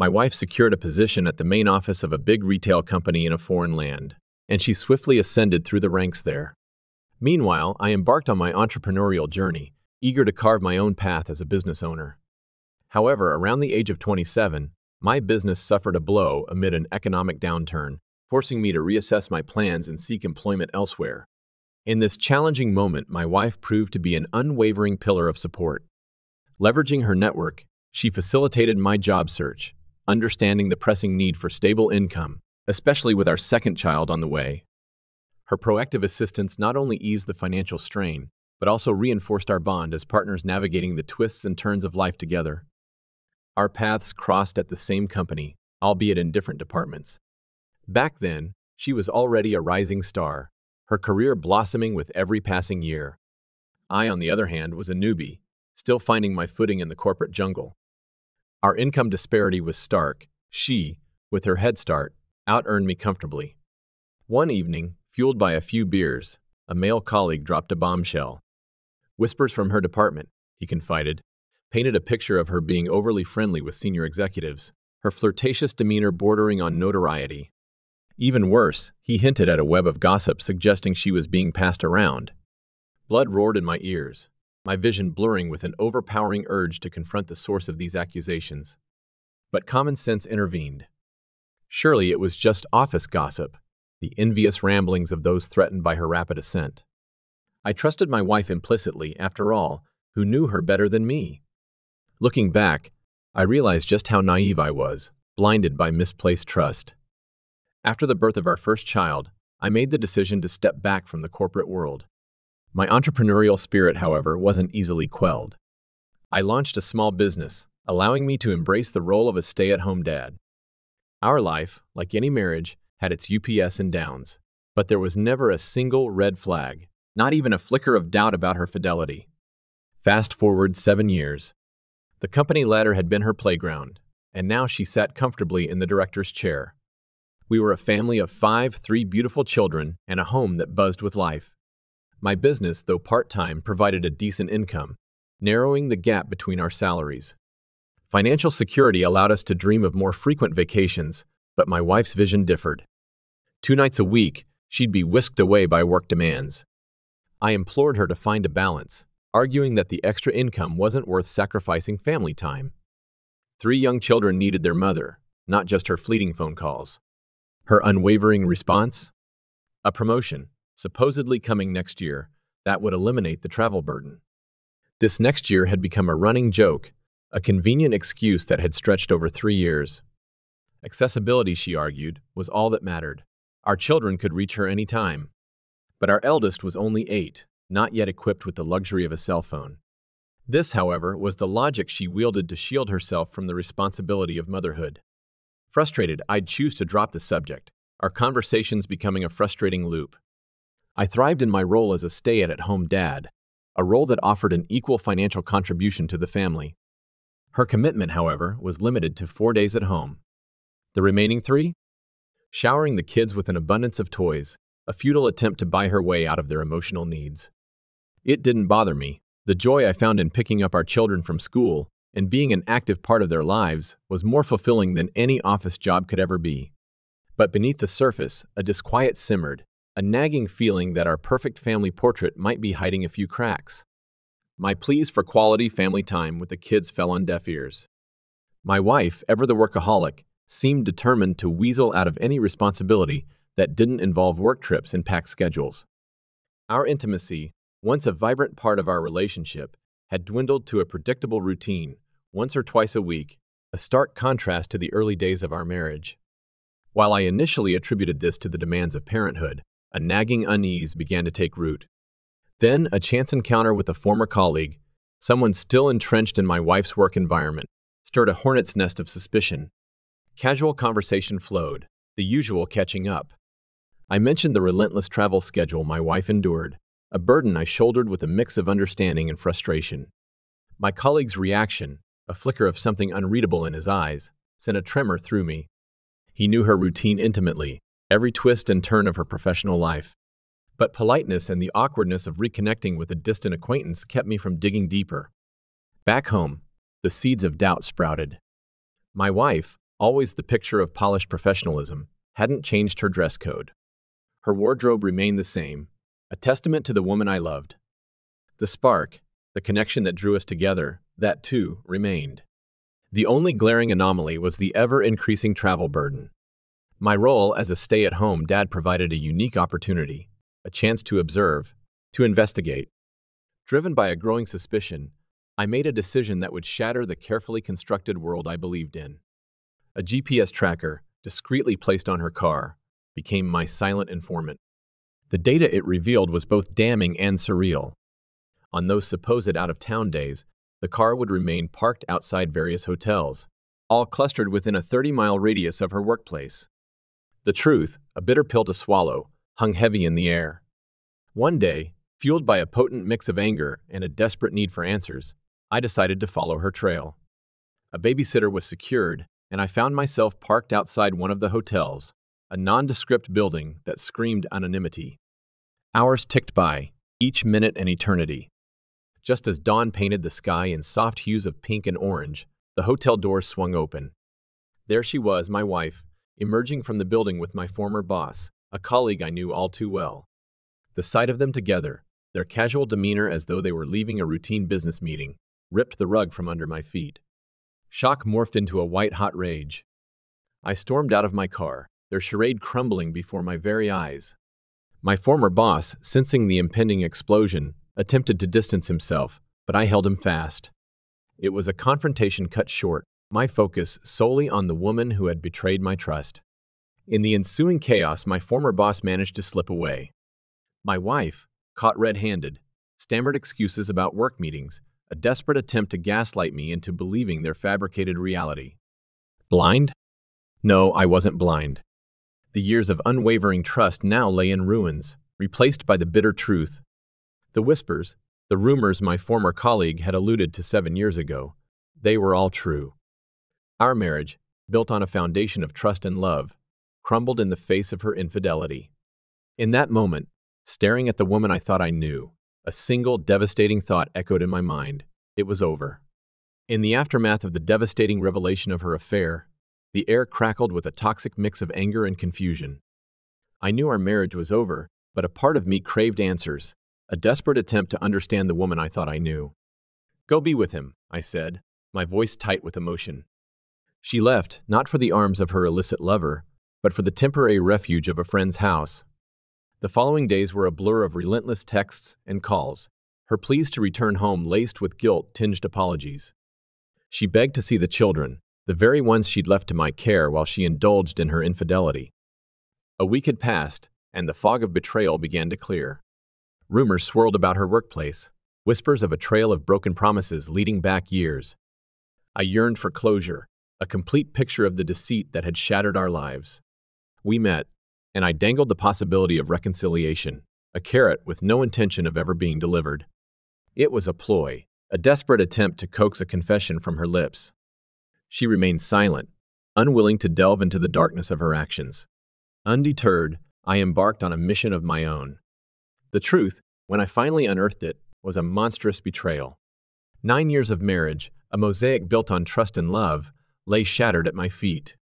My wife secured a position at the main office of a big retail company in a foreign land, and she swiftly ascended through the ranks there. Meanwhile, I embarked on my entrepreneurial journey, eager to carve my own path as a business owner. However, around the age of 27, my business suffered a blow amid an economic downturn, forcing me to reassess my plans and seek employment elsewhere. In this challenging moment, my wife proved to be an unwavering pillar of support. Leveraging her network, she facilitated my job search, understanding the pressing need for stable income, especially with our second child on the way. Her proactive assistance not only eased the financial strain, but also reinforced our bond as partners navigating the twists and turns of life together. Our paths crossed at the same company, albeit in different departments. Back then, she was already a rising star, her career blossoming with every passing year. I, on the other hand, was a newbie, still finding my footing in the corporate jungle. Our income disparity was stark. She, with her head start, out earned me comfortably. One evening, Fueled by a few beers, a male colleague dropped a bombshell. Whispers from her department, he confided, painted a picture of her being overly friendly with senior executives, her flirtatious demeanor bordering on notoriety. Even worse, he hinted at a web of gossip suggesting she was being passed around. Blood roared in my ears, my vision blurring with an overpowering urge to confront the source of these accusations. But common sense intervened. Surely it was just office gossip, the envious ramblings of those threatened by her rapid ascent. I trusted my wife implicitly, after all, who knew her better than me. Looking back, I realized just how naive I was, blinded by misplaced trust. After the birth of our first child, I made the decision to step back from the corporate world. My entrepreneurial spirit, however, wasn't easily quelled. I launched a small business, allowing me to embrace the role of a stay at home dad. Our life, like any marriage, had its UPS and downs, but there was never a single red flag, not even a flicker of doubt about her fidelity. Fast forward seven years. The company ladder had been her playground, and now she sat comfortably in the director's chair. We were a family of five, three beautiful children, and a home that buzzed with life. My business, though part time, provided a decent income, narrowing the gap between our salaries. Financial security allowed us to dream of more frequent vacations, but my wife's vision differed. Two nights a week, she'd be whisked away by work demands. I implored her to find a balance, arguing that the extra income wasn't worth sacrificing family time. Three young children needed their mother, not just her fleeting phone calls. Her unwavering response? A promotion, supposedly coming next year, that would eliminate the travel burden. This next year had become a running joke, a convenient excuse that had stretched over three years. Accessibility, she argued, was all that mattered. Our children could reach her any time. But our eldest was only eight, not yet equipped with the luxury of a cell phone. This, however, was the logic she wielded to shield herself from the responsibility of motherhood. Frustrated, I'd choose to drop the subject, our conversations becoming a frustrating loop. I thrived in my role as a stay at home dad, a role that offered an equal financial contribution to the family. Her commitment, however, was limited to four days at home. The remaining three? showering the kids with an abundance of toys, a futile attempt to buy her way out of their emotional needs. It didn't bother me. The joy I found in picking up our children from school and being an active part of their lives was more fulfilling than any office job could ever be. But beneath the surface, a disquiet simmered, a nagging feeling that our perfect family portrait might be hiding a few cracks. My pleas for quality family time with the kids fell on deaf ears. My wife, ever the workaholic, seemed determined to weasel out of any responsibility that didn't involve work trips and packed schedules. Our intimacy, once a vibrant part of our relationship, had dwindled to a predictable routine, once or twice a week, a stark contrast to the early days of our marriage. While I initially attributed this to the demands of parenthood, a nagging unease began to take root. Then, a chance encounter with a former colleague, someone still entrenched in my wife's work environment, stirred a hornet's nest of suspicion Casual conversation flowed, the usual catching up. I mentioned the relentless travel schedule my wife endured, a burden I shouldered with a mix of understanding and frustration. My colleague's reaction, a flicker of something unreadable in his eyes, sent a tremor through me. He knew her routine intimately, every twist and turn of her professional life. But politeness and the awkwardness of reconnecting with a distant acquaintance kept me from digging deeper. Back home, the seeds of doubt sprouted. My wife, always the picture of polished professionalism, hadn't changed her dress code. Her wardrobe remained the same, a testament to the woman I loved. The spark, the connection that drew us together, that too remained. The only glaring anomaly was the ever increasing travel burden. My role as a stay at home dad provided a unique opportunity, a chance to observe, to investigate. Driven by a growing suspicion, I made a decision that would shatter the carefully constructed world I believed in. A GPS tracker, discreetly placed on her car, became my silent informant. The data it revealed was both damning and surreal. On those supposed out of town days, the car would remain parked outside various hotels, all clustered within a 30 mile radius of her workplace. The truth, a bitter pill to swallow, hung heavy in the air. One day, fueled by a potent mix of anger and a desperate need for answers, I decided to follow her trail. A babysitter was secured, and I found myself parked outside one of the hotels, a nondescript building that screamed anonymity. Hours ticked by, each minute an eternity. Just as dawn painted the sky in soft hues of pink and orange, the hotel door swung open. There she was, my wife, emerging from the building with my former boss, a colleague I knew all too well. The sight of them together, their casual demeanor as though they were leaving a routine business meeting, ripped the rug from under my feet. Shock morphed into a white hot rage. I stormed out of my car, their charade crumbling before my very eyes. My former boss, sensing the impending explosion, attempted to distance himself, but I held him fast. It was a confrontation cut short, my focus solely on the woman who had betrayed my trust. In the ensuing chaos, my former boss managed to slip away. My wife, caught red handed, stammered excuses about work meetings, a desperate attempt to gaslight me into believing their fabricated reality. Blind? No, I wasn't blind. The years of unwavering trust now lay in ruins, replaced by the bitter truth the whispers, the rumors my former colleague had alluded to seven years ago, they were all true. Our marriage, built on a foundation of trust and love, crumbled in the face of her infidelity. In that moment, staring at the woman I thought I knew, a single devastating thought echoed in my mind. It was over. In the aftermath of the devastating revelation of her affair, the air crackled with a toxic mix of anger and confusion. I knew our marriage was over, but a part of me craved answers, a desperate attempt to understand the woman I thought I knew. Go be with him, I said, my voice tight with emotion. She left, not for the arms of her illicit lover, but for the temporary refuge of a friend's house. The following days were a blur of relentless texts and calls, her pleas to return home laced with guilt-tinged apologies. She begged to see the children, the very ones she'd left to my care while she indulged in her infidelity. A week had passed, and the fog of betrayal began to clear. Rumors swirled about her workplace, whispers of a trail of broken promises leading back years. I yearned for closure, a complete picture of the deceit that had shattered our lives. We met, and I dangled the possibility of reconciliation, a carrot with no intention of ever being delivered. It was a ploy, a desperate attempt to coax a confession from her lips. She remained silent, unwilling to delve into the darkness of her actions. Undeterred, I embarked on a mission of my own. The truth, when I finally unearthed it, was a monstrous betrayal. Nine years of marriage, a mosaic built on trust and love, lay shattered at my feet.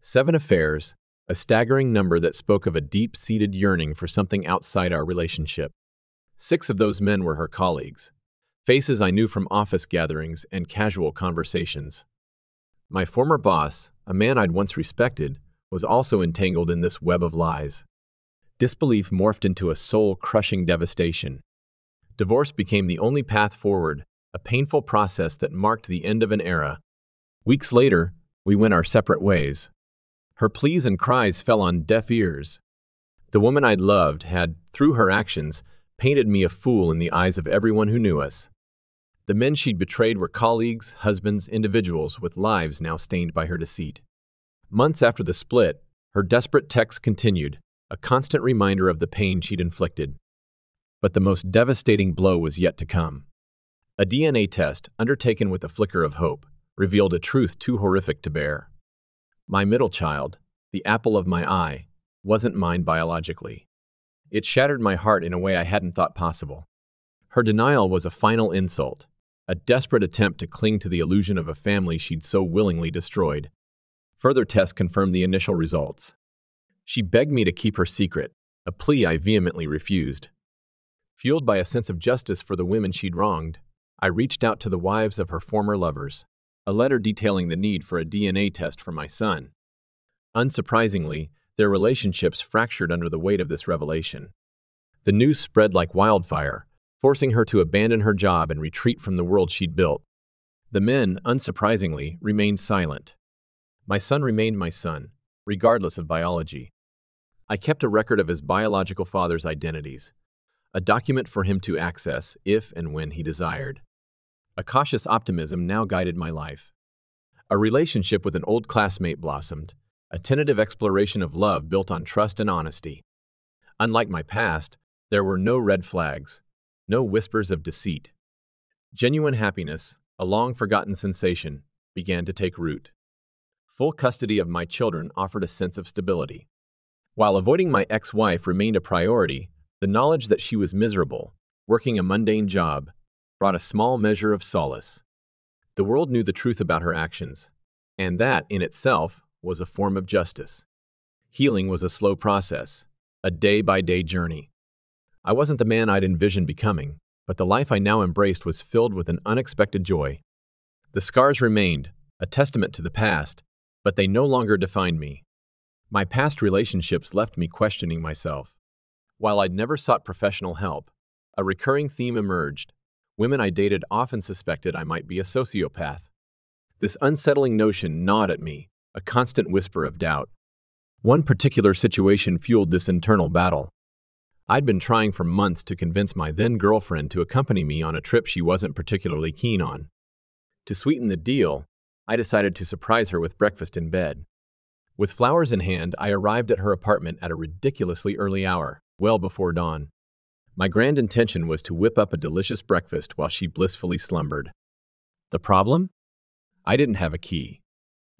Seven affairs, a staggering number that spoke of a deep seated yearning for something outside our relationship. Six of those men were her colleagues, faces I knew from office gatherings and casual conversations. My former boss, a man I'd once respected, was also entangled in this web of lies. Disbelief morphed into a soul-crushing devastation. Divorce became the only path forward, a painful process that marked the end of an era. Weeks later, we went our separate ways. Her pleas and cries fell on deaf ears. The woman I'd loved had, through her actions, painted me a fool in the eyes of everyone who knew us. The men she'd betrayed were colleagues, husbands, individuals with lives now stained by her deceit. Months after the split, her desperate texts continued, a constant reminder of the pain she'd inflicted. But the most devastating blow was yet to come. A DNA test, undertaken with a flicker of hope, revealed a truth too horrific to bear. My middle child, the apple of my eye, wasn't mine biologically. It shattered my heart in a way I hadn't thought possible. Her denial was a final insult, a desperate attempt to cling to the illusion of a family she'd so willingly destroyed. Further tests confirmed the initial results. She begged me to keep her secret, a plea I vehemently refused. Fueled by a sense of justice for the women she'd wronged, I reached out to the wives of her former lovers, a letter detailing the need for a DNA test for my son. Unsurprisingly, their relationships fractured under the weight of this revelation. The news spread like wildfire, forcing her to abandon her job and retreat from the world she'd built. The men, unsurprisingly, remained silent. My son remained my son, regardless of biology. I kept a record of his biological father's identities, a document for him to access if and when he desired. A cautious optimism now guided my life. A relationship with an old classmate blossomed, a tentative exploration of love built on trust and honesty. Unlike my past, there were no red flags, no whispers of deceit. Genuine happiness, a long forgotten sensation, began to take root. Full custody of my children offered a sense of stability. While avoiding my ex wife remained a priority, the knowledge that she was miserable, working a mundane job, brought a small measure of solace. The world knew the truth about her actions, and that, in itself, was a form of justice. Healing was a slow process, a day by day journey. I wasn't the man I'd envisioned becoming, but the life I now embraced was filled with an unexpected joy. The scars remained, a testament to the past, but they no longer defined me. My past relationships left me questioning myself. While I'd never sought professional help, a recurring theme emerged. Women I dated often suspected I might be a sociopath. This unsettling notion gnawed at me, a constant whisper of doubt. One particular situation fueled this internal battle. I'd been trying for months to convince my then girlfriend to accompany me on a trip she wasn't particularly keen on. To sweeten the deal, I decided to surprise her with breakfast in bed. With flowers in hand, I arrived at her apartment at a ridiculously early hour, well before dawn. My grand intention was to whip up a delicious breakfast while she blissfully slumbered. The problem? I didn't have a key.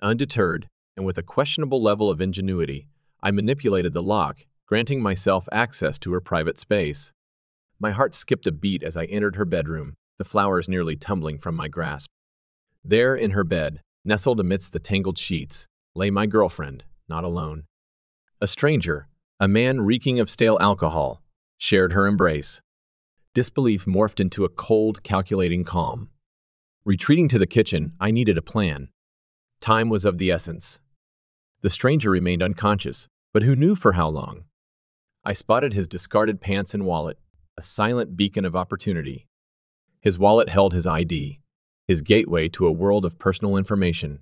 Undeterred, and with a questionable level of ingenuity, I manipulated the lock, granting myself access to her private space. My heart skipped a beat as I entered her bedroom, the flowers nearly tumbling from my grasp. There, in her bed, nestled amidst the tangled sheets, lay my girlfriend, not alone. A stranger, a man reeking of stale alcohol, shared her embrace. Disbelief morphed into a cold, calculating calm. Retreating to the kitchen, I needed a plan. Time was of the essence. The stranger remained unconscious, but who knew for how long? I spotted his discarded pants and wallet, a silent beacon of opportunity. His wallet held his ID, his gateway to a world of personal information.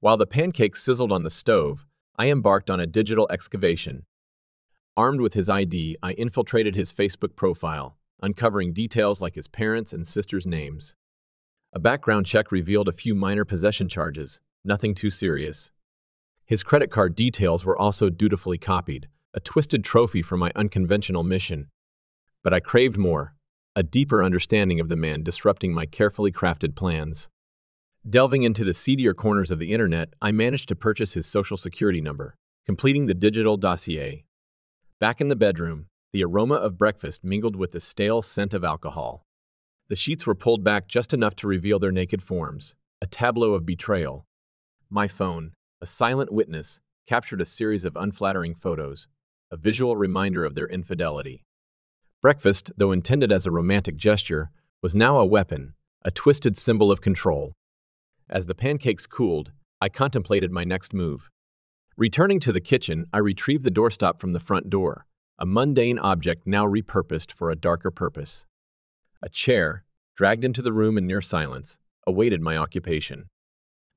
While the pancakes sizzled on the stove, I embarked on a digital excavation. Armed with his ID, I infiltrated his Facebook profile, uncovering details like his parents' and sisters' names. A background check revealed a few minor possession charges, nothing too serious. His credit card details were also dutifully copied, a twisted trophy for my unconventional mission. But I craved more, a deeper understanding of the man disrupting my carefully crafted plans. Delving into the seedier corners of the internet, I managed to purchase his social security number, completing the digital dossier. Back in the bedroom, the aroma of breakfast mingled with the stale scent of alcohol. The sheets were pulled back just enough to reveal their naked forms, a tableau of betrayal. My phone, a silent witness, captured a series of unflattering photos, a visual reminder of their infidelity. Breakfast, though intended as a romantic gesture, was now a weapon, a twisted symbol of control. As the pancakes cooled, I contemplated my next move. Returning to the kitchen, I retrieved the doorstop from the front door, a mundane object now repurposed for a darker purpose. A chair, dragged into the room in near silence, awaited my occupation.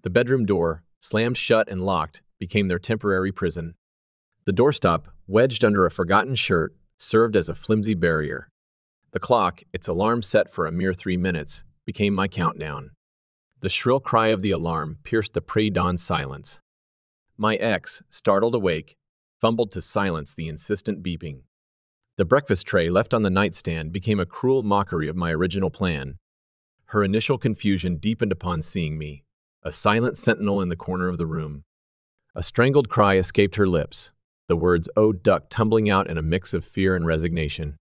The bedroom door, slammed shut and locked, became their temporary prison. The doorstop, wedged under a forgotten shirt, served as a flimsy barrier. The clock, its alarm set for a mere three minutes, became my countdown. The shrill cry of the alarm pierced the pre-dawn silence. My ex, startled awake, fumbled to silence the insistent beeping. The breakfast tray left on the nightstand became a cruel mockery of my original plan. Her initial confusion deepened upon seeing me, a silent sentinel in the corner of the room. A strangled cry escaped her lips, the words "Oh duck" tumbling out in a mix of fear and resignation.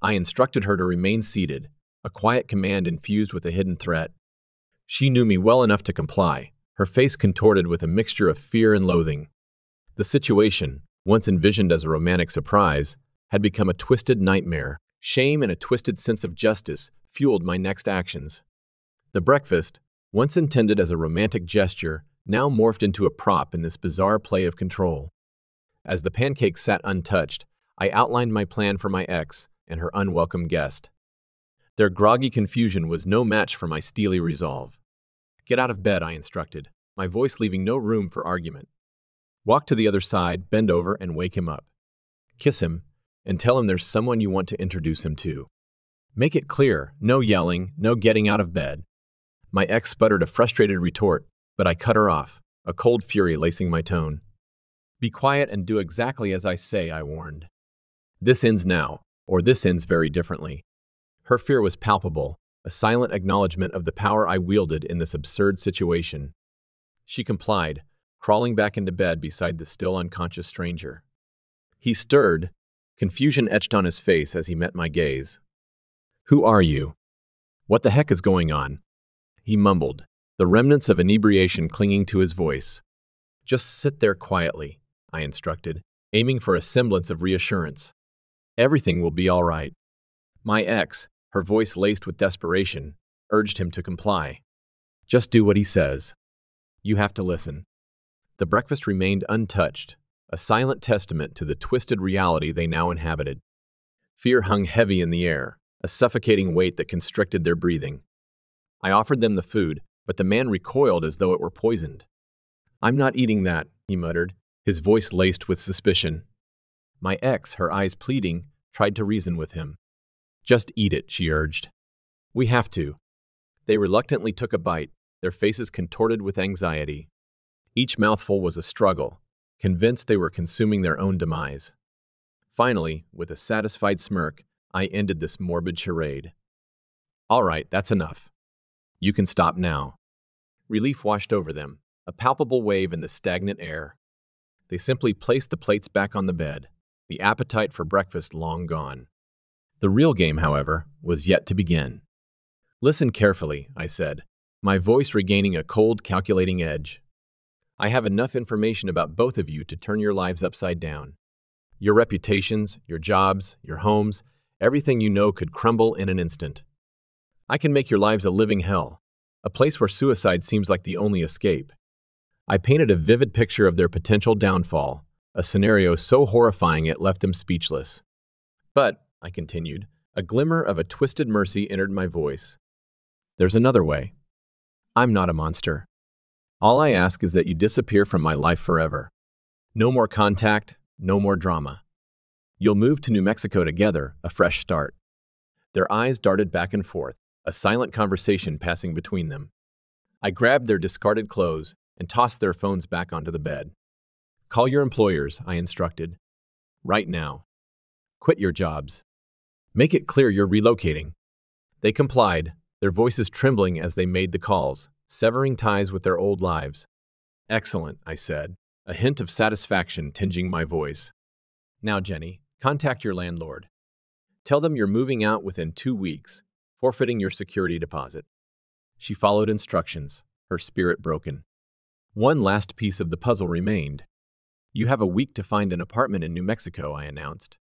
I instructed her to remain seated, a quiet command infused with a hidden threat. She knew me well enough to comply, her face contorted with a mixture of fear and loathing. The situation, once envisioned as a romantic surprise, had become a twisted nightmare. Shame and a twisted sense of justice fueled my next actions. The breakfast, once intended as a romantic gesture, now morphed into a prop in this bizarre play of control. As the pancake sat untouched, I outlined my plan for my ex and her unwelcome guest. Their groggy confusion was no match for my steely resolve. Get out of bed, I instructed, my voice leaving no room for argument. Walk to the other side, bend over, and wake him up. Kiss him, and tell him there's someone you want to introduce him to. Make it clear no yelling, no getting out of bed. My ex sputtered a frustrated retort, but I cut her off, a cold fury lacing my tone. Be quiet and do exactly as I say, I warned. This ends now, or this ends very differently. Her fear was palpable, a silent acknowledgement of the power I wielded in this absurd situation. She complied, crawling back into bed beside the still unconscious stranger. He stirred, confusion etched on his face as he met my gaze. Who are you? What the heck is going on? He mumbled, the remnants of inebriation clinging to his voice. Just sit there quietly, I instructed, aiming for a semblance of reassurance. Everything will be all right. My ex, her voice laced with desperation, urged him to comply. Just do what he says. You have to listen. The breakfast remained untouched, a silent testament to the twisted reality they now inhabited. Fear hung heavy in the air, a suffocating weight that constricted their breathing. I offered them the food, but the man recoiled as though it were poisoned. I'm not eating that, he muttered, his voice laced with suspicion. My ex, her eyes pleading, tried to reason with him. Just eat it, she urged. We have to. They reluctantly took a bite, their faces contorted with anxiety. Each mouthful was a struggle, convinced they were consuming their own demise. Finally, with a satisfied smirk, I ended this morbid charade. All right, that's enough. You can stop now. Relief washed over them, a palpable wave in the stagnant air. They simply placed the plates back on the bed, the appetite for breakfast long gone. The real game, however, was yet to begin. Listen carefully, I said, my voice regaining a cold, calculating edge. I have enough information about both of you to turn your lives upside down. Your reputations, your jobs, your homes, everything you know could crumble in an instant. I can make your lives a living hell, a place where suicide seems like the only escape. I painted a vivid picture of their potential downfall, a scenario so horrifying it left them speechless. But, I continued, a glimmer of a twisted mercy entered my voice. There's another way. I'm not a monster. All I ask is that you disappear from my life forever. No more contact, no more drama. You'll move to New Mexico together, a fresh start. Their eyes darted back and forth, a silent conversation passing between them. I grabbed their discarded clothes and tossed their phones back onto the bed. Call your employers, I instructed. Right now. Quit your jobs. Make it clear you're relocating. They complied, their voices trembling as they made the calls, severing ties with their old lives. Excellent, I said, a hint of satisfaction tinging my voice. Now, Jenny, contact your landlord. Tell them you're moving out within two weeks, forfeiting your security deposit. She followed instructions, her spirit broken. One last piece of the puzzle remained. You have a week to find an apartment in New Mexico, I announced.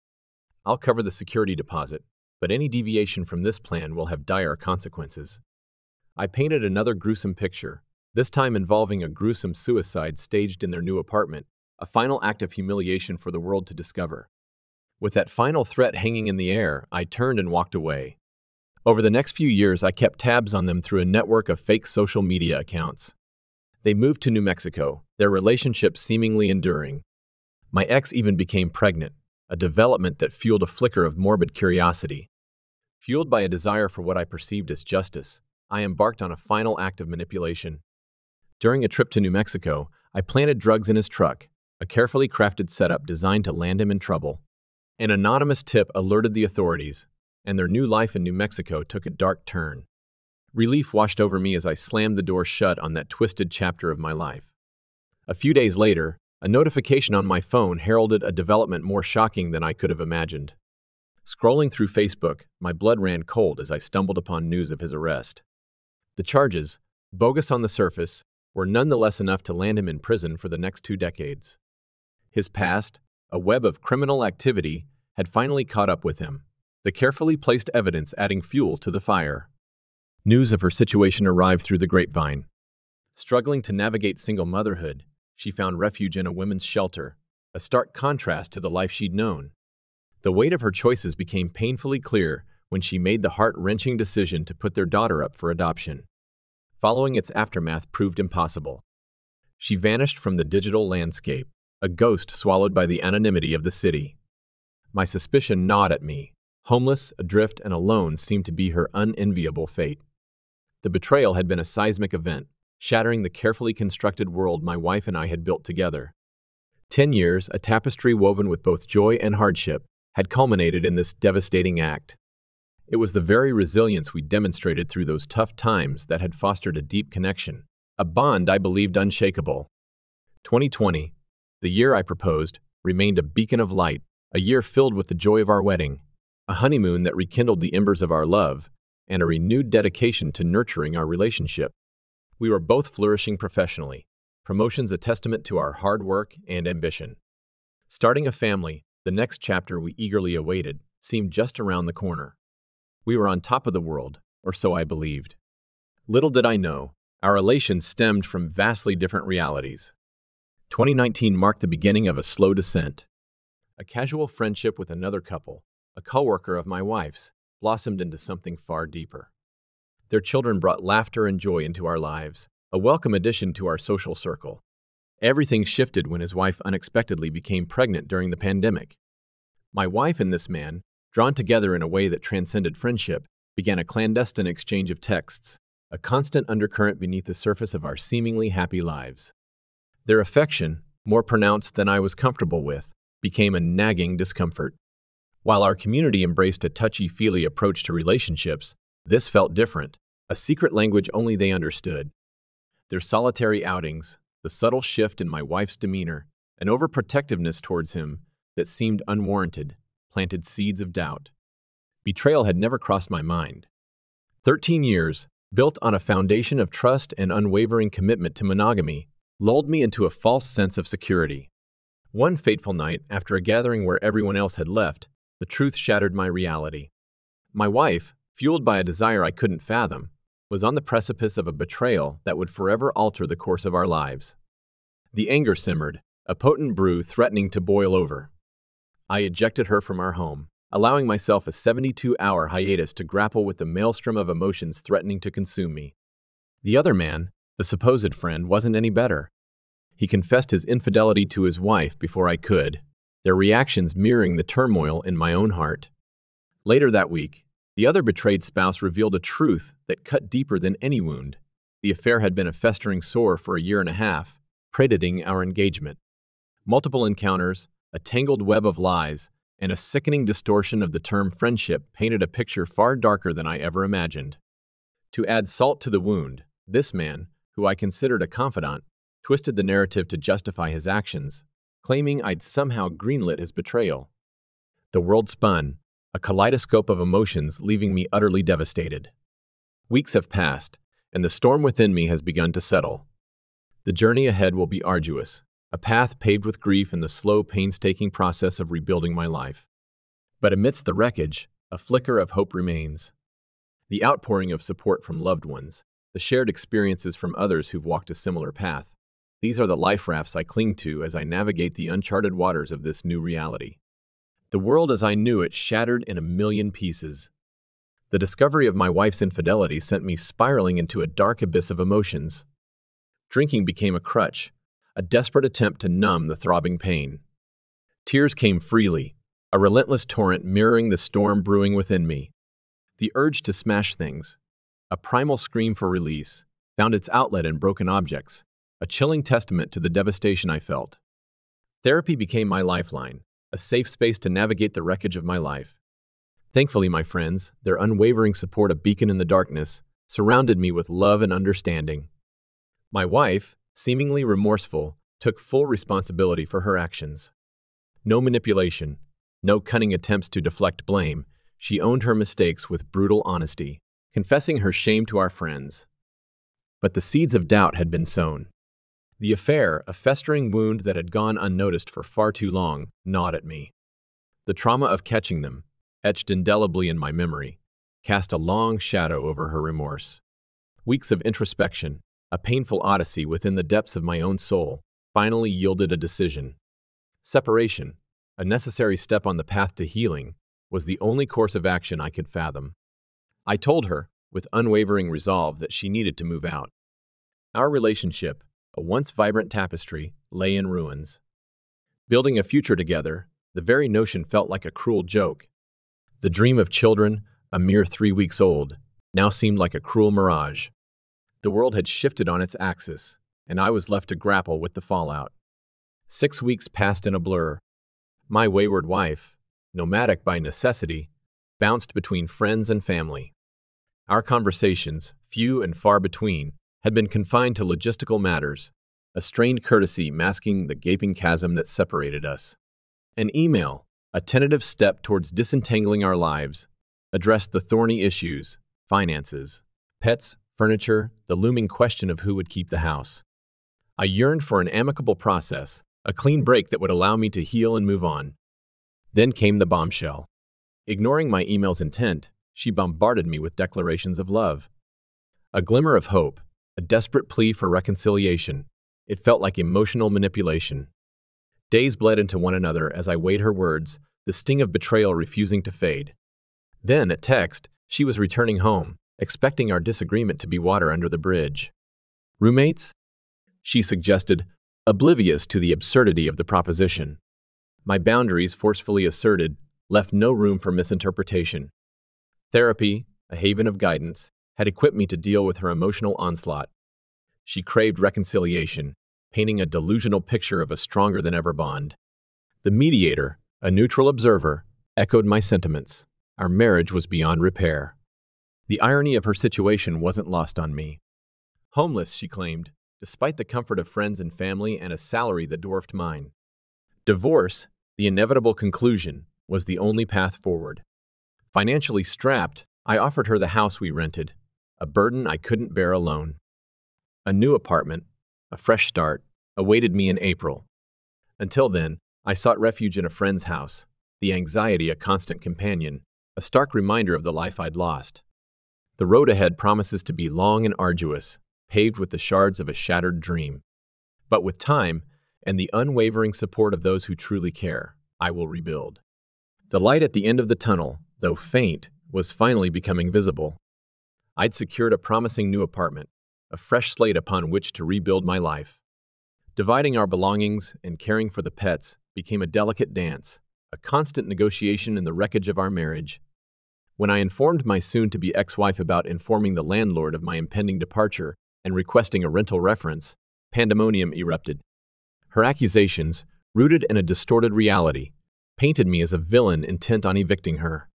I'll cover the security deposit, but any deviation from this plan will have dire consequences. I painted another gruesome picture, this time involving a gruesome suicide staged in their new apartment, a final act of humiliation for the world to discover. With that final threat hanging in the air, I turned and walked away. Over the next few years, I kept tabs on them through a network of fake social media accounts. They moved to New Mexico, their relationship seemingly enduring. My ex even became pregnant, a development that fueled a flicker of morbid curiosity. Fueled by a desire for what I perceived as justice, I embarked on a final act of manipulation. During a trip to New Mexico, I planted drugs in his truck, a carefully crafted setup designed to land him in trouble. An anonymous tip alerted the authorities, and their new life in New Mexico took a dark turn. Relief washed over me as I slammed the door shut on that twisted chapter of my life. A few days later, a notification on my phone heralded a development more shocking than I could have imagined. Scrolling through Facebook, my blood ran cold as I stumbled upon news of his arrest. The charges, bogus on the surface, were nonetheless enough to land him in prison for the next two decades. His past, a web of criminal activity, had finally caught up with him, the carefully placed evidence adding fuel to the fire. News of her situation arrived through the grapevine. Struggling to navigate single motherhood, she found refuge in a women's shelter, a stark contrast to the life she'd known. The weight of her choices became painfully clear when she made the heart-wrenching decision to put their daughter up for adoption. Following its aftermath proved impossible. She vanished from the digital landscape, a ghost swallowed by the anonymity of the city. My suspicion gnawed at me. Homeless, adrift, and alone seemed to be her unenviable fate. The betrayal had been a seismic event, shattering the carefully constructed world my wife and I had built together. Ten years, a tapestry woven with both joy and hardship, had culminated in this devastating act. It was the very resilience we demonstrated through those tough times that had fostered a deep connection, a bond I believed unshakable. 2020, the year I proposed, remained a beacon of light, a year filled with the joy of our wedding, a honeymoon that rekindled the embers of our love, and a renewed dedication to nurturing our relationship. We were both flourishing professionally, promotions a testament to our hard work and ambition. Starting a family, the next chapter we eagerly awaited, seemed just around the corner. We were on top of the world, or so I believed. Little did I know, our elation stemmed from vastly different realities. 2019 marked the beginning of a slow descent. A casual friendship with another couple, a coworker of my wife's, blossomed into something far deeper. Their children brought laughter and joy into our lives, a welcome addition to our social circle. Everything shifted when his wife unexpectedly became pregnant during the pandemic. My wife and this man, drawn together in a way that transcended friendship, began a clandestine exchange of texts, a constant undercurrent beneath the surface of our seemingly happy lives. Their affection, more pronounced than I was comfortable with, became a nagging discomfort. While our community embraced a touchy-feely approach to relationships, this felt different, a secret language only they understood. Their solitary outings, the subtle shift in my wife's demeanor, an overprotectiveness towards him that seemed unwarranted, planted seeds of doubt. Betrayal had never crossed my mind. Thirteen years, built on a foundation of trust and unwavering commitment to monogamy, lulled me into a false sense of security. One fateful night, after a gathering where everyone else had left, the truth shattered my reality. My wife, fueled by a desire I couldn't fathom, was on the precipice of a betrayal that would forever alter the course of our lives. The anger simmered, a potent brew threatening to boil over. I ejected her from our home, allowing myself a 72-hour hiatus to grapple with the maelstrom of emotions threatening to consume me. The other man, the supposed friend, wasn't any better. He confessed his infidelity to his wife before I could, their reactions mirroring the turmoil in my own heart. Later that week, the other betrayed spouse revealed a truth that cut deeper than any wound. The affair had been a festering sore for a year and a half, predating our engagement. Multiple encounters, a tangled web of lies, and a sickening distortion of the term friendship painted a picture far darker than I ever imagined. To add salt to the wound, this man, who I considered a confidant, twisted the narrative to justify his actions, claiming I'd somehow greenlit his betrayal. The world spun, a kaleidoscope of emotions leaving me utterly devastated. Weeks have passed, and the storm within me has begun to settle. The journey ahead will be arduous, a path paved with grief and the slow, painstaking process of rebuilding my life. But amidst the wreckage, a flicker of hope remains. The outpouring of support from loved ones, the shared experiences from others who've walked a similar path, these are the life rafts I cling to as I navigate the uncharted waters of this new reality. The world as I knew it shattered in a million pieces. The discovery of my wife's infidelity sent me spiraling into a dark abyss of emotions. Drinking became a crutch, a desperate attempt to numb the throbbing pain. Tears came freely, a relentless torrent mirroring the storm brewing within me. The urge to smash things, a primal scream for release, found its outlet in broken objects, a chilling testament to the devastation I felt. Therapy became my lifeline, a safe space to navigate the wreckage of my life. Thankfully, my friends, their unwavering support a beacon in the darkness, surrounded me with love and understanding. My wife, seemingly remorseful, took full responsibility for her actions. No manipulation, no cunning attempts to deflect blame, she owned her mistakes with brutal honesty, confessing her shame to our friends. but the seeds of doubt had been sown. The affair, a festering wound that had gone unnoticed for far too long, gnawed at me. The trauma of catching them, etched indelibly in my memory, cast a long shadow over her remorse. Weeks of introspection, a painful odyssey within the depths of my own soul, finally yielded a decision. Separation, a necessary step on the path to healing, was the only course of action I could fathom. I told her, with unwavering resolve, that she needed to move out. Our relationship, a once vibrant tapestry, lay in ruins. Building a future together, the very notion felt like a cruel joke. The dream of children, a mere three weeks old, now seemed like a cruel mirage. The world had shifted on its axis, and I was left to grapple with the fallout. Six weeks passed in a blur. My wayward wife, nomadic by necessity, bounced between friends and family. Our conversations, few and far between, had been confined to logistical matters, a strained courtesy masking the gaping chasm that separated us. An email, a tentative step towards disentangling our lives, addressed the thorny issues finances, pets, furniture, the looming question of who would keep the house. I yearned for an amicable process, a clean break that would allow me to heal and move on. Then came the bombshell. Ignoring my email's intent, she bombarded me with declarations of love. A glimmer of hope, a desperate plea for reconciliation. It felt like emotional manipulation. Days bled into one another as I weighed her words, the sting of betrayal refusing to fade. Then, at text, she was returning home, expecting our disagreement to be water under the bridge. Roommates? She suggested, oblivious to the absurdity of the proposition. My boundaries, forcefully asserted, left no room for misinterpretation. Therapy, a haven of guidance, had equipped me to deal with her emotional onslaught. She craved reconciliation, painting a delusional picture of a stronger than ever bond. The mediator, a neutral observer, echoed my sentiments. Our marriage was beyond repair. The irony of her situation wasn't lost on me. Homeless, she claimed, despite the comfort of friends and family and a salary that dwarfed mine. Divorce, the inevitable conclusion, was the only path forward. Financially strapped, I offered her the house we rented, a burden I couldn't bear alone. A new apartment, a fresh start, awaited me in April. Until then, I sought refuge in a friend's house, the anxiety a constant companion, a stark reminder of the life I'd lost. The road ahead promises to be long and arduous, paved with the shards of a shattered dream. But with time, and the unwavering support of those who truly care, I will rebuild. The light at the end of the tunnel, though faint, was finally becoming visible. I'd secured a promising new apartment, a fresh slate upon which to rebuild my life. Dividing our belongings and caring for the pets became a delicate dance, a constant negotiation in the wreckage of our marriage. When I informed my soon to be ex wife about informing the landlord of my impending departure and requesting a rental reference, pandemonium erupted. Her accusations, rooted in a distorted reality, painted me as a villain intent on evicting her.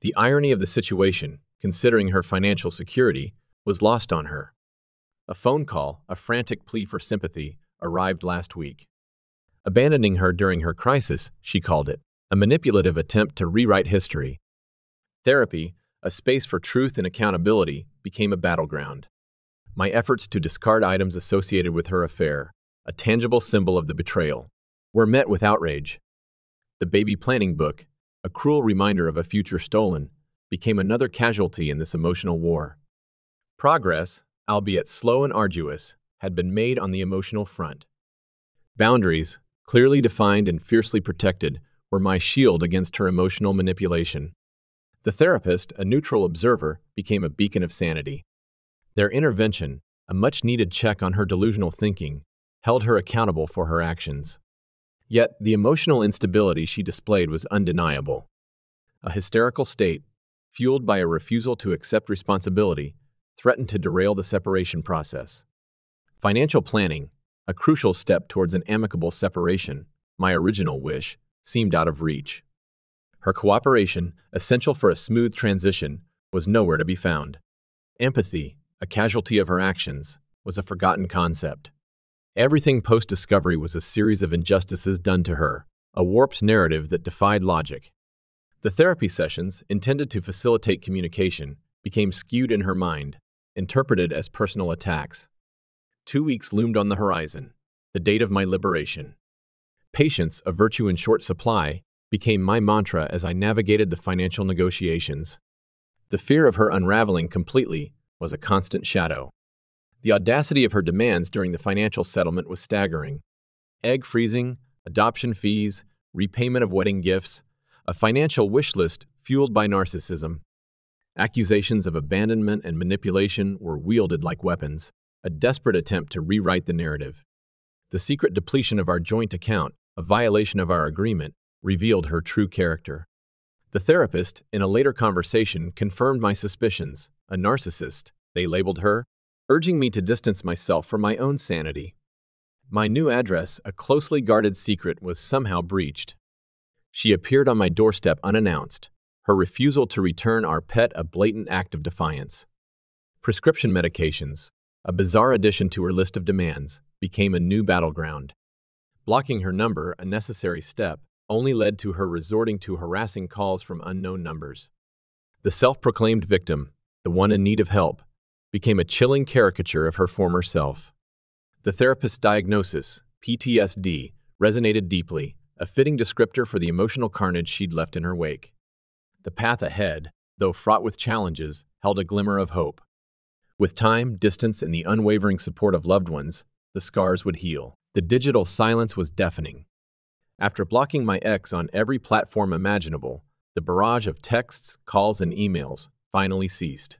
The irony of the situation, considering her financial security, was lost on her. A phone call, a frantic plea for sympathy, arrived last week. Abandoning her during her crisis, she called it, a manipulative attempt to rewrite history. Therapy, a space for truth and accountability, became a battleground. My efforts to discard items associated with her affair, a tangible symbol of the betrayal, were met with outrage. The baby planning book, a cruel reminder of a future stolen, became another casualty in this emotional war. Progress, albeit slow and arduous, had been made on the emotional front. Boundaries, clearly defined and fiercely protected, were my shield against her emotional manipulation. The therapist, a neutral observer, became a beacon of sanity. Their intervention, a much needed check on her delusional thinking, held her accountable for her actions. Yet the emotional instability she displayed was undeniable. A hysterical state, fueled by a refusal to accept responsibility, threatened to derail the separation process. Financial planning, a crucial step towards an amicable separation, my original wish, seemed out of reach. Her cooperation, essential for a smooth transition, was nowhere to be found. Empathy, a casualty of her actions, was a forgotten concept. Everything post discovery was a series of injustices done to her, a warped narrative that defied logic. The therapy sessions, intended to facilitate communication, became skewed in her mind, interpreted as personal attacks. Two weeks loomed on the horizon, the date of my liberation. Patience, a virtue in short supply, became my mantra as I navigated the financial negotiations. The fear of her unraveling completely was a constant shadow. The audacity of her demands during the financial settlement was staggering. Egg freezing, adoption fees, repayment of wedding gifts, a financial wish list fueled by narcissism. Accusations of abandonment and manipulation were wielded like weapons, a desperate attempt to rewrite the narrative. The secret depletion of our joint account, a violation of our agreement, revealed her true character. The therapist, in a later conversation, confirmed my suspicions. A narcissist, they labeled her, urging me to distance myself from my own sanity. My new address, a closely guarded secret, was somehow breached. She appeared on my doorstep unannounced, her refusal to return our pet a blatant act of defiance. Prescription medications, a bizarre addition to her list of demands, became a new battleground. Blocking her number, a necessary step, only led to her resorting to harassing calls from unknown numbers. The self-proclaimed victim, the one in need of help, became a chilling caricature of her former self. The therapist's diagnosis, PTSD, resonated deeply, a fitting descriptor for the emotional carnage she'd left in her wake. The path ahead, though fraught with challenges, held a glimmer of hope. With time, distance, and the unwavering support of loved ones, the scars would heal. The digital silence was deafening. After blocking my ex on every platform imaginable, the barrage of texts, calls, and emails finally ceased.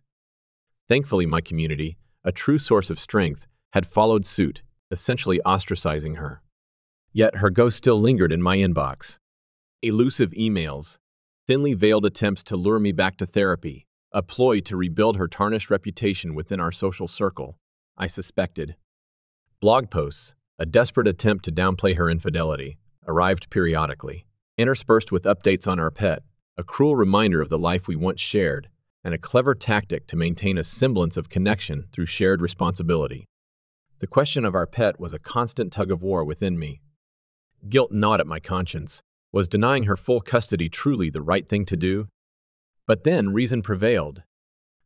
Thankfully, my community, a true source of strength, had followed suit, essentially ostracizing her. Yet her ghost still lingered in my inbox. Elusive emails, thinly veiled attempts to lure me back to therapy, a ploy to rebuild her tarnished reputation within our social circle, I suspected. Blog posts, a desperate attempt to downplay her infidelity, arrived periodically, interspersed with updates on our pet, a cruel reminder of the life we once shared, and a clever tactic to maintain a semblance of connection through shared responsibility. The question of our pet was a constant tug of war within me. Guilt gnawed at my conscience. Was denying her full custody truly the right thing to do? But then reason prevailed.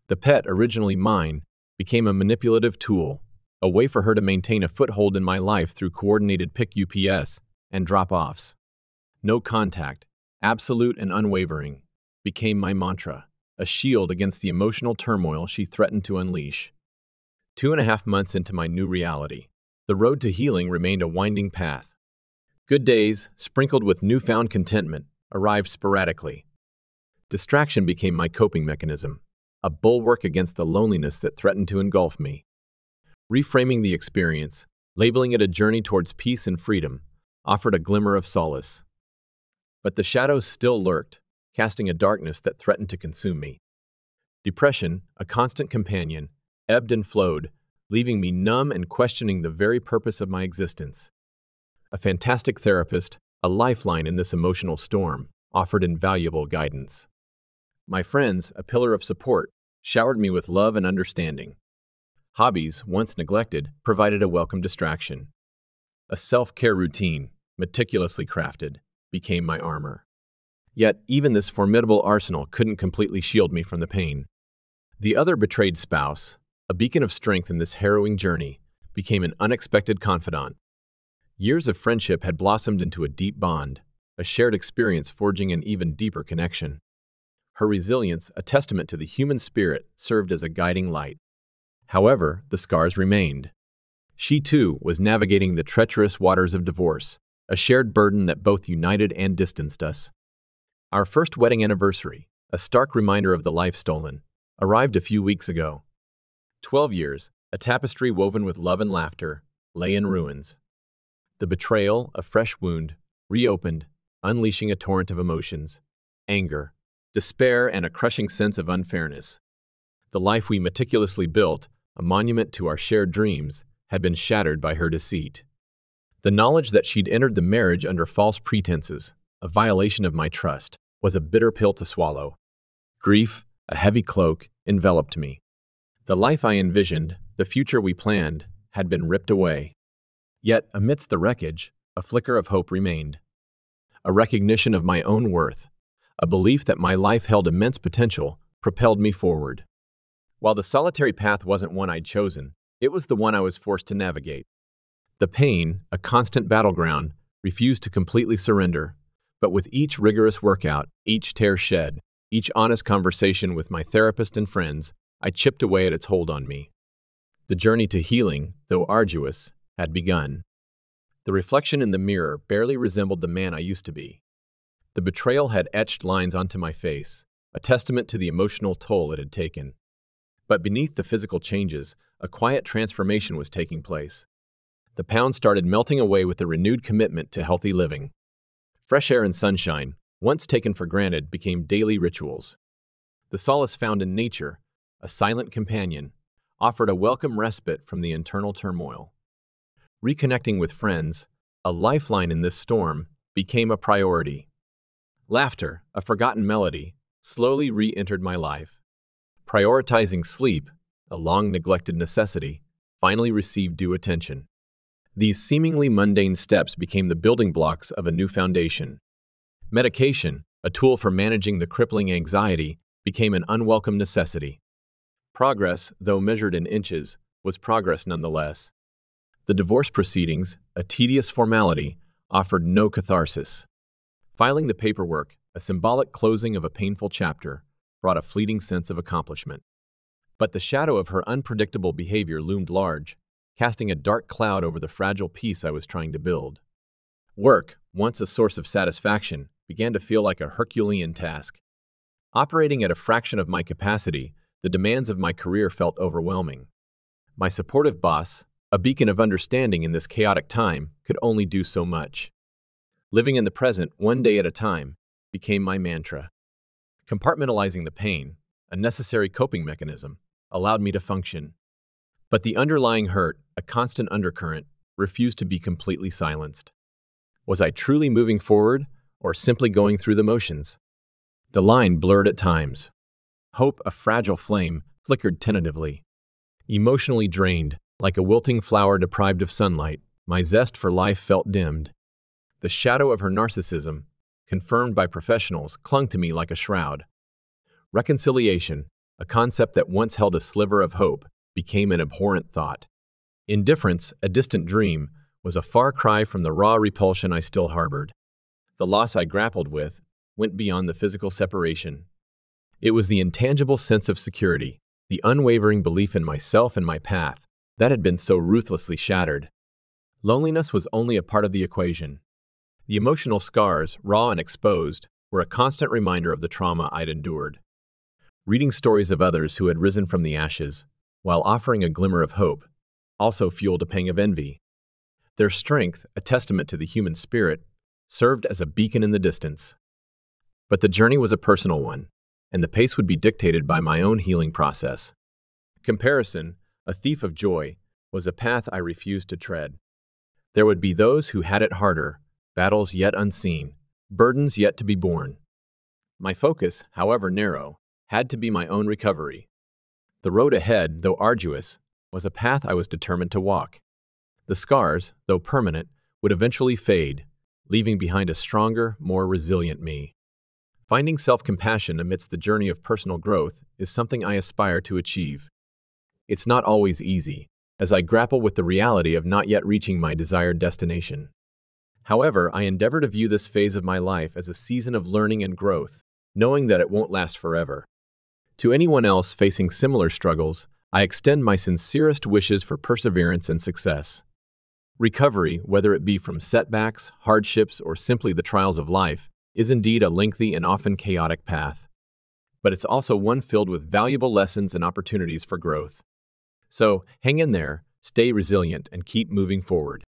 The pet, originally mine, became a manipulative tool, a way for her to maintain a foothold in my life through coordinated pick UPS and drop offs. No contact, absolute and unwavering, became my mantra, a shield against the emotional turmoil she threatened to unleash. Two and a half months into my new reality, the road to healing remained a winding path. Good days, sprinkled with newfound contentment, arrived sporadically. Distraction became my coping mechanism, a bulwark against the loneliness that threatened to engulf me. Reframing the experience, labeling it a journey towards peace and freedom, offered a glimmer of solace. But the shadows still lurked, casting a darkness that threatened to consume me. Depression, a constant companion, ebbed and flowed, leaving me numb and questioning the very purpose of my existence. A fantastic therapist, a lifeline in this emotional storm, offered invaluable guidance. My friends, a pillar of support, showered me with love and understanding. Hobbies, once neglected, provided a welcome distraction. A self-care routine, meticulously crafted, became my armor. Yet even this formidable arsenal couldn't completely shield me from the pain. The other betrayed spouse, a beacon of strength in this harrowing journey, became an unexpected confidant. Years of friendship had blossomed into a deep bond, a shared experience forging an even deeper connection. Her resilience, a testament to the human spirit, served as a guiding light. However, the scars remained. She, too, was navigating the treacherous waters of divorce, a shared burden that both united and distanced us. Our first wedding anniversary, a stark reminder of the life stolen, arrived a few weeks ago. Twelve years, a tapestry woven with love and laughter, lay in ruins. The betrayal, a fresh wound, reopened, unleashing a torrent of emotions anger, despair, and a crushing sense of unfairness. The life we meticulously built, a monument to our shared dreams, had been shattered by her deceit. The knowledge that she'd entered the marriage under false pretenses, a violation of my trust, was a bitter pill to swallow. Grief, a heavy cloak, enveloped me. The life I envisioned, the future we planned, had been ripped away. Yet, amidst the wreckage, a flicker of hope remained. A recognition of my own worth, a belief that my life held immense potential, propelled me forward. While the solitary path wasn't one I'd chosen, it was the one I was forced to navigate. The pain, a constant battleground, refused to completely surrender, but with each rigorous workout, each tear shed, each honest conversation with my therapist and friends, I chipped away at its hold on me. The journey to healing, though arduous, had begun. The reflection in the mirror barely resembled the man I used to be. The betrayal had etched lines onto my face, a testament to the emotional toll it had taken. But beneath the physical changes, a quiet transformation was taking place. The pound started melting away with a renewed commitment to healthy living. Fresh air and sunshine, once taken for granted, became daily rituals. The solace found in nature, a silent companion, offered a welcome respite from the internal turmoil. Reconnecting with friends, a lifeline in this storm, became a priority. Laughter, a forgotten melody, slowly re entered my life. Prioritizing sleep, a long neglected necessity, finally received due attention. These seemingly mundane steps became the building blocks of a new foundation. Medication, a tool for managing the crippling anxiety, became an unwelcome necessity. Progress, though measured in inches, was progress nonetheless. The divorce proceedings, a tedious formality, offered no catharsis. Filing the paperwork, a symbolic closing of a painful chapter, brought a fleeting sense of accomplishment. But the shadow of her unpredictable behavior loomed large, casting a dark cloud over the fragile peace I was trying to build. Work, once a source of satisfaction, began to feel like a Herculean task. Operating at a fraction of my capacity, the demands of my career felt overwhelming. My supportive boss, a beacon of understanding in this chaotic time, could only do so much. Living in the present, one day at a time, became my mantra. Compartmentalizing the pain, a necessary coping mechanism, allowed me to function. But the underlying hurt, a constant undercurrent, refused to be completely silenced. Was I truly moving forward, or simply going through the motions? The line blurred at times. Hope, a fragile flame, flickered tentatively. Emotionally drained, like a wilting flower deprived of sunlight, my zest for life felt dimmed. The shadow of her narcissism, confirmed by professionals, clung to me like a shroud. Reconciliation, a concept that once held a sliver of hope, became an abhorrent thought. Indifference, a distant dream, was a far cry from the raw repulsion I still harbored. The loss I grappled with went beyond the physical separation. It was the intangible sense of security, the unwavering belief in myself and my path, that had been so ruthlessly shattered. Loneliness was only a part of the equation. The emotional scars, raw and exposed, were a constant reminder of the trauma I'd endured. Reading stories of others who had risen from the ashes, while offering a glimmer of hope, also fueled a pang of envy. Their strength, a testament to the human spirit, served as a beacon in the distance. But the journey was a personal one, and the pace would be dictated by my own healing process. Comparison, a thief of joy, was a path I refused to tread. There would be those who had it harder, battles yet unseen, burdens yet to be borne. My focus, however narrow, had to be my own recovery, the road ahead, though arduous, was a path I was determined to walk. The scars, though permanent, would eventually fade, leaving behind a stronger, more resilient me. Finding self-compassion amidst the journey of personal growth is something I aspire to achieve. It's not always easy, as I grapple with the reality of not yet reaching my desired destination. However, I endeavor to view this phase of my life as a season of learning and growth, knowing that it won't last forever. To anyone else facing similar struggles, I extend my sincerest wishes for perseverance and success. Recovery, whether it be from setbacks, hardships, or simply the trials of life, is indeed a lengthy and often chaotic path. But it's also one filled with valuable lessons and opportunities for growth. So, hang in there, stay resilient, and keep moving forward.